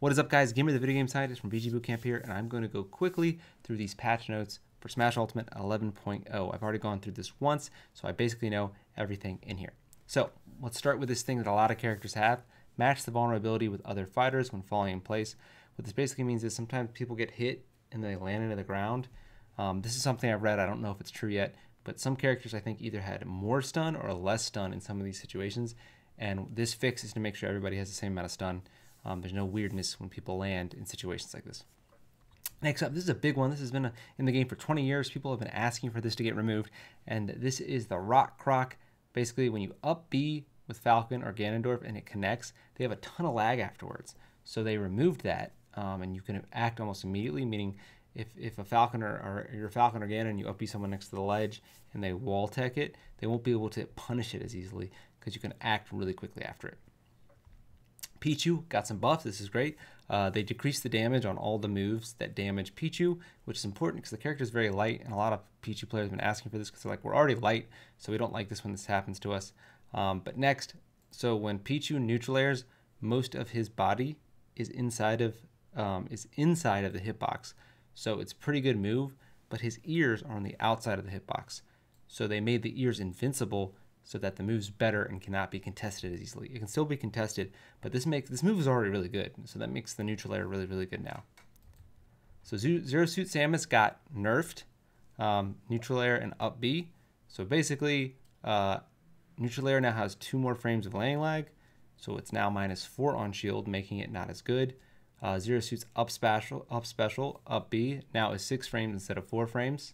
What is up guys, GimR the Video Game Scientist from VG Bootcamp here, and I'm going to go quickly through these patch notes for Smash Ultimate 11.0. I've already gone through this once, so I basically know everything in here. So let's start with this thing that a lot of characters have, match the vulnerability with other fighters when falling in place. What this basically means is sometimes people get hit and they land into the ground. Um, this is something I've read, I don't know if it's true yet, but some characters I think either had more stun or less stun in some of these situations, and this fix is to make sure everybody has the same amount of stun. Um, there's no weirdness when people land in situations like this. Next up, this is a big one. This has been a, in the game for 20 years. People have been asking for this to get removed, and this is the Rock Crock. Basically, when you up B with Falcon or Ganondorf and it connects, they have a ton of lag afterwards. So they removed that, um, and you can act almost immediately, meaning if, if a Falcon or, or your Falcon or Ganon, you up B someone next to the ledge and they wall tech it, they won't be able to punish it as easily because you can act really quickly after it. Pichu got some buffs. This is great. Uh, they decrease the damage on all the moves that damage Pichu, which is important because the character is very light, and a lot of Pichu players have been asking for this because they're like, we're already light, so we don't like this when this happens to us. Um, but next, so when Pichu neutral airs, most of his body is inside of um, is inside of the hitbox, so it's pretty good move. But his ears are on the outside of the hitbox, so they made the ears invincible so that the move's better and cannot be contested as easily. It can still be contested, but this makes this move is already really good, so that makes the neutral air really really good now. So Zero Suit Samus got nerfed, um, neutral air and up B. So basically, uh, neutral air now has two more frames of landing lag, so it's now minus four on shield, making it not as good. Uh, Zero Suit's up special, up special, up B now is six frames instead of four frames.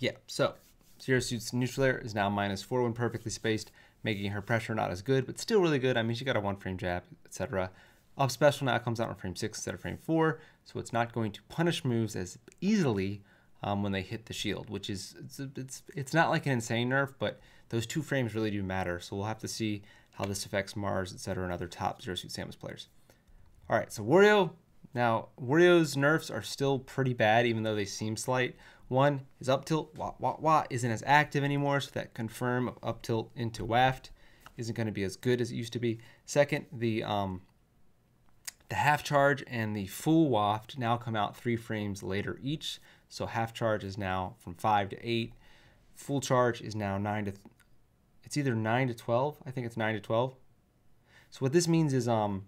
Yeah, so Zero Suit's neutral air is now minus 4 when perfectly spaced, making her pressure not as good, but still really good. I mean, she got a one frame jab, etc. Up special now comes out on frame 6 instead of frame 4, so it's not going to punish moves as easily um, when they hit the shield, which is, it's, it's, it's not like an insane nerf, but those two frames really do matter, so we'll have to see how this affects Marss, etc., and other top Zero Suit Samus players. All right, so Wario. Now, Wario's nerfs are still pretty bad, even though they seem slight. One, his up tilt wah, wah, wah, isn't as active anymore, so that confirm up tilt into waft isn't going to be as good as it used to be. Second, the um, the half charge and the full waft now come out three frames later each. So half charge is now from five to eight. Full charge is now nine to. It's either nine to twelve. I think it's nine to twelve. So what this means is um.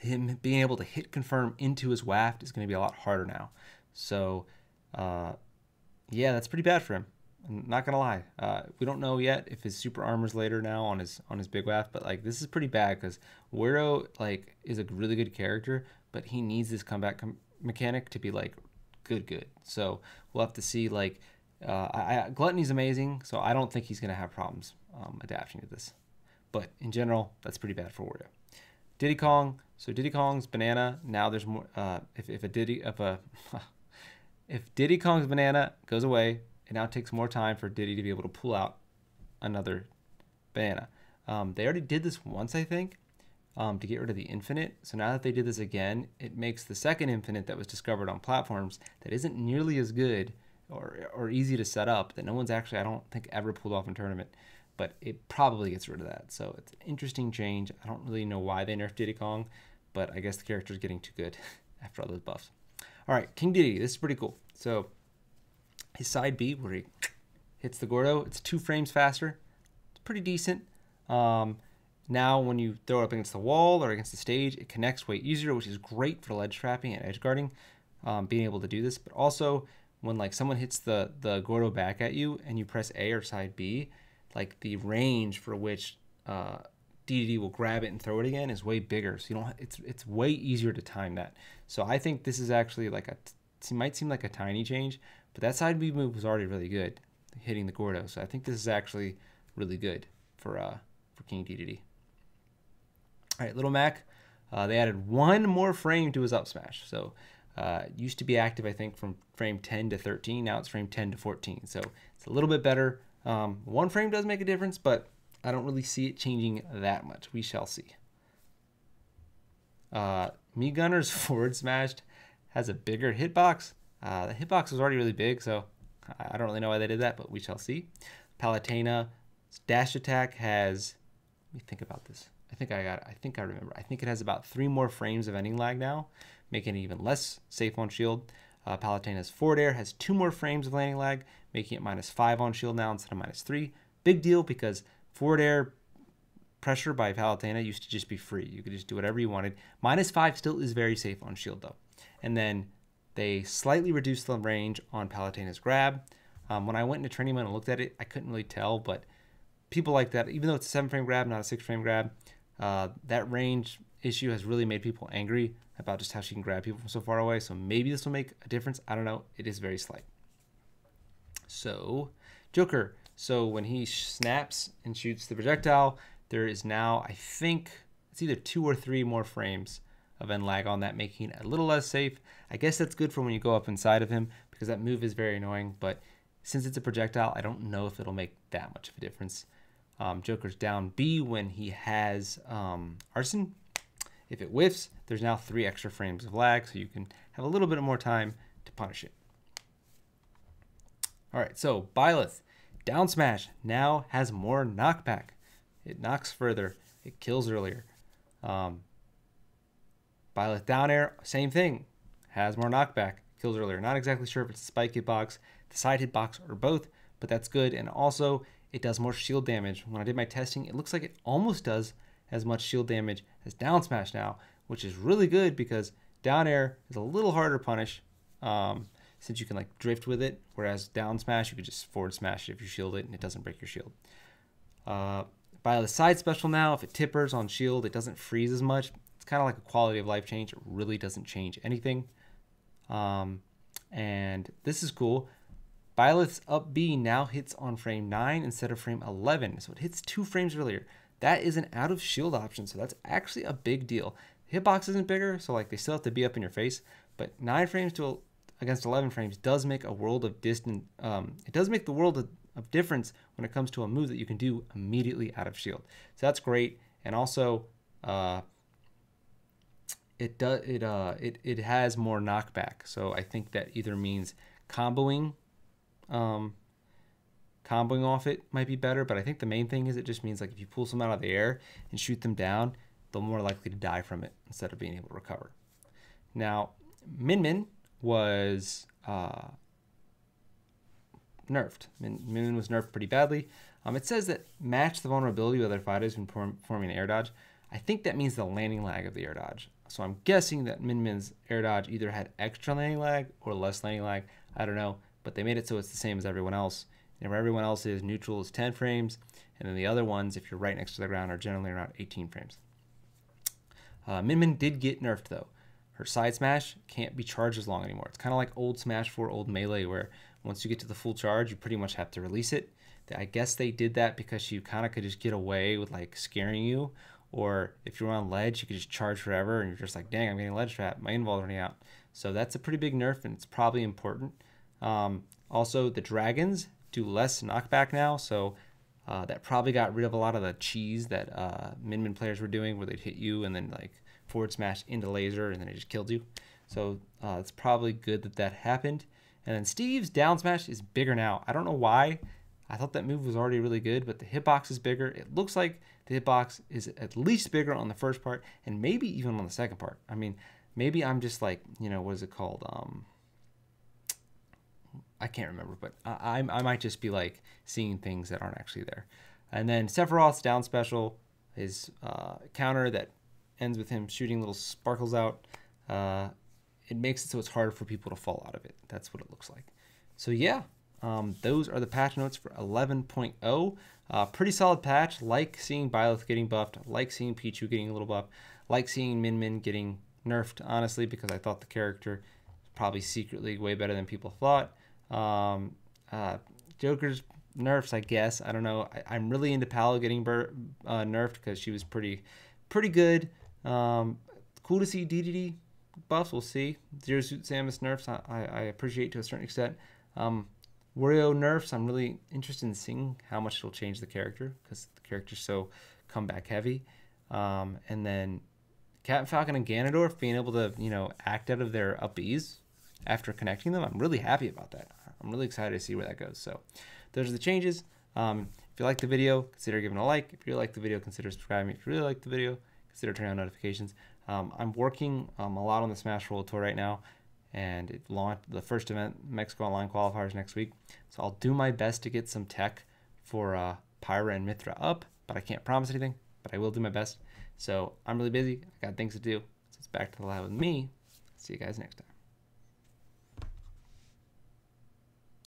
Him being able to hit confirm into his waft is going to be a lot harder now. So uh, yeah, that's pretty bad for him. I'm not gonna lie. Uh, we don't know yet if his super armor's later now on his on his big waft, but like this is pretty bad because Wario like is a really good character, but he needs this comeback com- mechanic to be like good, good. So we'll have to see. Like, uh, I, I, Glutonny's amazing, so I don't think he's gonna have problems um, adapting to this. But in general, that's pretty bad for Wario. Diddy Kong. So Diddy Kong's banana. Now there's more. Uh, if if a Diddy if a If Diddy Kong's banana goes away, it now takes more time for Diddy to be able to pull out another banana. Um, they already did this once, I think, um, to get rid of the infinite. So now that they did this again, it makes the second infinite that was discovered on platforms that isn't nearly as good or, or easy to set up that no one's actually, I don't think, ever pulled off in tournament. But it probably gets rid of that. So it's an interesting change. I don't really know why they nerfed Diddy Kong, but I guess the character is getting too good after all those buffs. All right, King Dedede. This is pretty cool. So his side B, where he hits the Gordo, it's two frames faster. It's pretty decent. Um, now, when you throw it up against the wall or against the stage, it connects way easier, which is great for ledge trapping and edge guarding, um, being able to do this. But also, when like someone hits the the Gordo back at you and you press A or side B, like the range for which uh, Dedede will grab it and throw it again is way bigger. So you don't. It's it's way easier to time that. So I think this is actually like a. It might seem like a tiny change, but that side B move was already really good, hitting the Gordo. So I think this is actually really good for uh for King Dedede. All right, Little Mac. Uh, they added one more frame to his up smash. So uh, used to be active, I think, from frame 10 to 13. Now it's frame 10 to 14. So it's a little bit better. Um, one frame does make a difference, but I don't really see it changing that much. We shall see. Uh, Mii Gunner's forward smashed has a bigger hitbox. Uh, the hitbox was already really big, so I don't really know why they did that, but we shall see. Palutena dash attack has, let me think about this. I think I got. I think I remember. I think it has about three more frames of ending lag now, making it even less safe on shield. Uh, Palutena's forward air has two more frames of landing lag, making it minus five on shield now instead of minus three. Big deal because forward air pressure by Palutena used to just be free. You could just do whatever you wanted. Minus five still is very safe on shield though. And then they slightly reduced the range on Palutena's grab. Um, when I went into training mode and looked at it, I couldn't really tell, but people like that, even though it's a seven frame grab, not a six frame grab, uh, that range issue has really made people angry about just how she can grab people from so far away. So maybe this will make a difference. I don't know. It is very slight. So, Joker. So when he snaps and shoots the projectile, there is now, I think, it's either two or three more frames of end lag on that, making it a little less safe. I guess that's good for when you go up inside of him because that move is very annoying. But since it's a projectile, I don't know if it'll make that much of a difference. Um, Joker's down B when he has um, Arsene. If it whiffs, there's now three extra frames of lag, so you can have a little bit more time to punish it. All right, so Byleth, down smash, now has more knockback. It knocks further, it kills earlier. Um, Byleth down air, same thing, has more knockback, kills earlier. Not exactly sure if it's the spike hitbox, the side hitbox, or both, but that's good. And also, it does more shield damage. When I did my testing, it looks like it almost does as much shield damage as down smash now, which is really good because down air is a little harder to punish um, since you can like drift with it, whereas down smash you could just forward smash it if you shield it and it doesn't break your shield. Uh, Byleth side special now, if it tippers on shield, it doesn't freeze as much. It's kind of like a quality of life change. It really doesn't change anything. Um, and this is cool. Byleth's up B now hits on frame 9 instead of frame 11, so it hits two frames earlier. That is an out of shield option, so that's actually a big deal. Hitbox isn't bigger, so like they still have to be up in your face, but 9 frames to against 11 frames does make a world of distance. Um, it does make the world of, of difference when it comes to a move that you can do immediately out of shield. So that's great, and also uh, it does it uh it it has more knockback. So I think that either means comboing um, comboing off it might be better, but I think the main thing is it just means like if you pull someone out of the air and shoot them down, they're more likely to die from it instead of being able to recover. Now, Min Min was uh, nerfed. Min was nerfed pretty badly. Um, it says that match the vulnerability with other fighters when performing an air dodge. I think that means the landing lag of the air dodge. So I'm guessing that Min Min's air dodge either had extra landing lag or less landing lag. I don't know but they made it so it's the same as everyone else. And where everyone else is, neutral is 10 frames, and then the other ones, if you're right next to the ground, are generally around 18 frames. Uh, Min Min did get nerfed though. Her side smash can't be charged as long anymore. It's kind of like old Smash 4, old Melee, where once you get to the full charge, you pretty much have to release it. I guess they did that because you kind of could just get away with like scaring you, or if you're on ledge, you could just charge forever, and you're just like, dang, I'm getting ledge trap. My invol's running out. So that's a pretty big nerf, and it's probably important. Um, also, the dragons do less knockback now, so uh, that probably got rid of a lot of the cheese that uh, Min Min players were doing, where they'd hit you and then like forward smash into laser and then it just killed you. So uh, it's probably good that that happened. And then Steve's down smash is bigger now. I don't know why. I thought that move was already really good, but the hitbox is bigger. It looks like the hitbox is at least bigger on the first part and maybe even on the second part. I mean, maybe I'm just like, you know, what is it called? Um, I can't remember, but I, I might just be like seeing things that aren't actually there. And then Sephiroth's down special, his uh, counter that ends with him shooting little sparkles out. Uh, it makes it so it's harder for people to fall out of it. That's what it looks like. So yeah, um, those are the patch notes for 11.0. Uh, pretty solid patch. Like seeing Byleth getting buffed. Like seeing Pichu getting a little buff. Like seeing Min Min getting nerfed, honestly, because I thought the character probably secretly way better than people thought. Um, uh, Joker's nerfs, I guess. I don't know. I, am really into Palu getting uh, nerfed because she was pretty, pretty good. Um, cool to see DDD buffs. We'll see. Zero Suit Samus nerfs. I, I appreciate to a certain extent. Um, Wario nerfs. I'm really interested in seeing how much it'll change the character because the character's so comeback heavy. Um, and then Captain Falcon and Ganondorf being able to you know act out of their up after connecting them. I'm really happy about that. I'm really excited to see where that goes. So those are the changes. Um, if you like the video, consider giving a like. If you like the video, consider subscribing. If you really like the video, consider turning on notifications. Um, I'm working um, a lot on the Smash World Tour right now, and it launched the first event, Mexico Online qualifiers next week. So I'll do my best to get some tech for uh, Pyra and Mythra up, but I can't promise anything. But I will do my best. So I'm really busy. I got things to do. So it's back to the lab with me. See you guys next time.